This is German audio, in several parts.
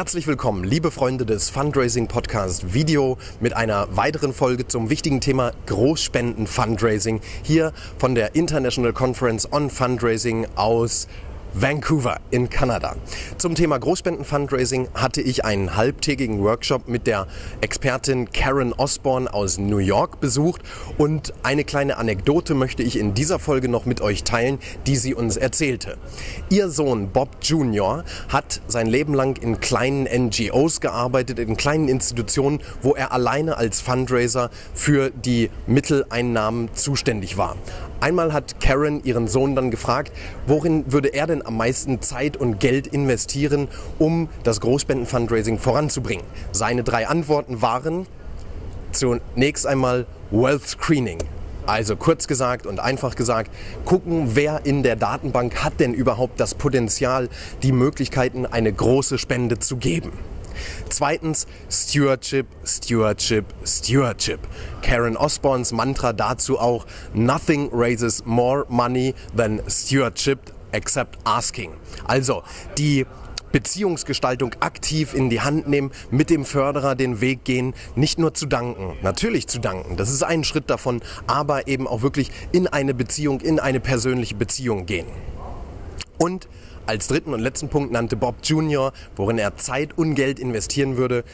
Herzlich willkommen, liebe Freunde des Fundraising Podcast Video mit einer weiteren Folge zum wichtigen Thema Großspenden Fundraising hier von der International Conference on Fundraising aus Vancouver in Kanada. Zum Thema Großspenden-Fundraising hatte ich einen halbtägigen Workshop mit der Expertin Karen Osborne aus New York besucht und eine kleine Anekdote möchte ich in dieser Folge noch mit euch teilen, die sie uns erzählte. Ihr Sohn Bob Jr. hat sein Leben lang in kleinen NGOs gearbeitet, in kleinen Institutionen, wo er alleine als Fundraiser für die Mitteleinnahmen zuständig war. Einmal hat Karen ihren Sohn dann gefragt, worin würde er denn am meisten Zeit und Geld investieren, um das Großspenden-Fundraising voranzubringen. Seine drei Antworten waren zunächst einmal Wealth Screening. Also kurz gesagt und einfach gesagt, gucken, wer in der Datenbank hat denn überhaupt das Potenzial, die Möglichkeiten, eine große Spende zu geben. Zweitens Stewardship, Stewardship, Stewardship. Karen Osborns Mantra dazu auch Nothing raises more money than stewardship except asking. Also die Beziehungsgestaltung aktiv in die Hand nehmen, mit dem Förderer den Weg gehen, nicht nur zu danken, natürlich zu danken, das ist ein Schritt davon, aber eben auch wirklich in eine Beziehung, in eine persönliche Beziehung gehen. Und als dritten und letzten Punkt nannte Bob Jr., worin er Zeit und Geld investieren würde,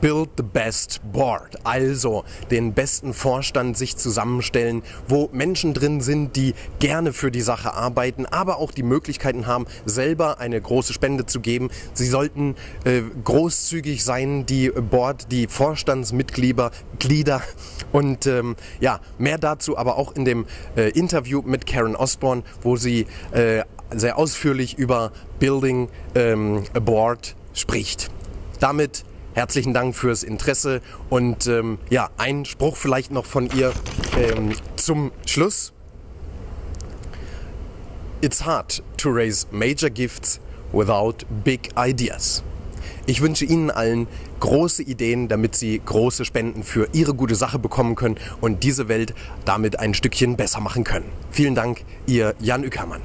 Build the Best Board. Also den besten Vorstand sich zusammenstellen, wo Menschen drin sind, die gerne für die Sache arbeiten, aber auch die Möglichkeiten haben, selber eine große Spende zu geben. Sie sollten äh, großzügig sein, die Board, die Vorstandsmitglieder Glieder. und ähm, ja, mehr dazu aber auch in dem äh, Interview mit Karen Osborne, wo sie äh, sehr ausführlich über Building ähm, a Board spricht. Damit herzlichen Dank fürs Interesse und ähm, ja, ein Spruch vielleicht noch von ihr ähm, zum Schluss. It's hard to raise major gifts without big ideas. Ich wünsche Ihnen allen große Ideen, damit Sie große Spenden für Ihre gute Sache bekommen können und diese Welt damit ein Stückchen besser machen können. Vielen Dank, Ihr Jan Ückermann.